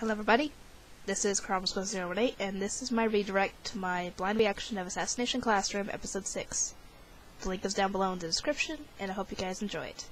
Hello everybody, this is Chromus018 and this is my redirect to my blind reaction of Assassination Classroom Episode 6. The link is down below in the description, and I hope you guys enjoy it.